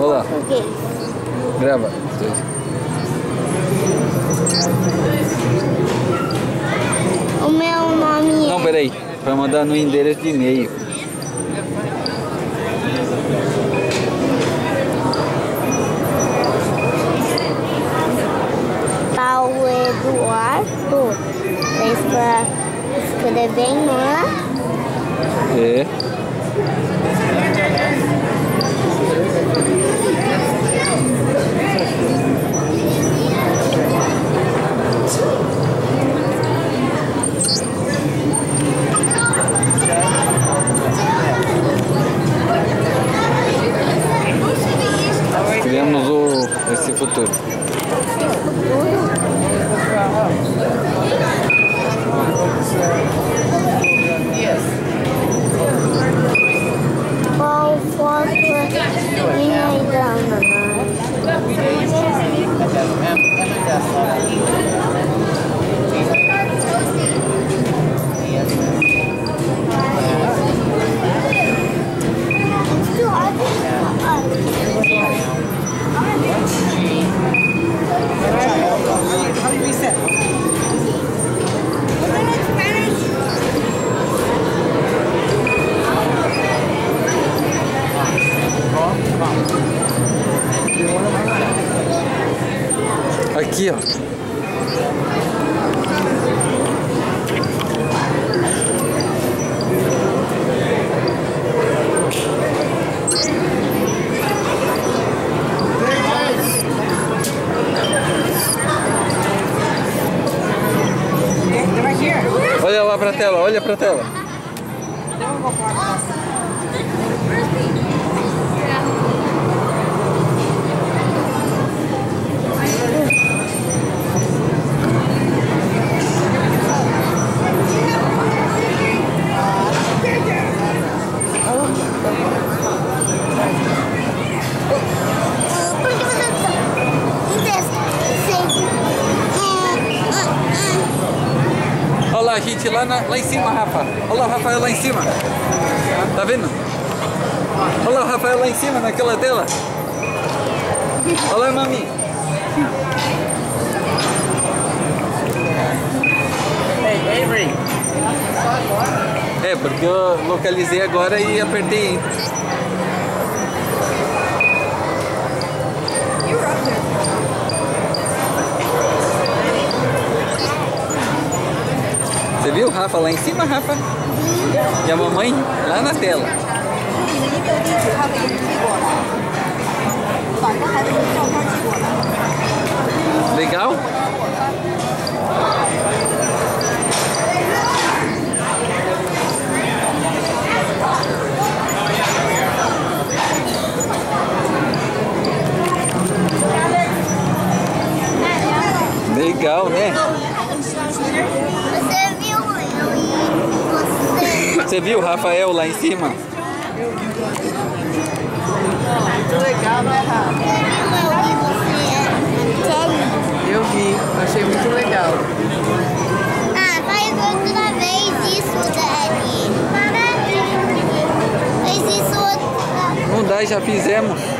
Olá. Grava. O meu nome Não, é... peraí. Vai mandar no endereço de e-mail. Paulo Eduardo. Fez pra escrever em lá. É. Yes. Aqui, ó. Olha lá pra tela, olha pra tela. Lá, a gente lá, na- lá em cima, Rafa. Olha lá o Rafael lá em cima. Tá vendo? Olha lá o Rafael lá em cima, naquela tela. Olha lá, mami. Hey, Avery. É, porque eu localizei agora e apertei. Rafa lá em cima, Rafa? E a mamãe lá na tela. Legal? Legal, né? Você... Viu o Rafael lá em cima? Muito legal, né, Rafa? Eu você... Sério? Eu vi, achei muito legal. Ah, faz outra vez isso, Daddy. Faz isso outra Não dá, já fizemos.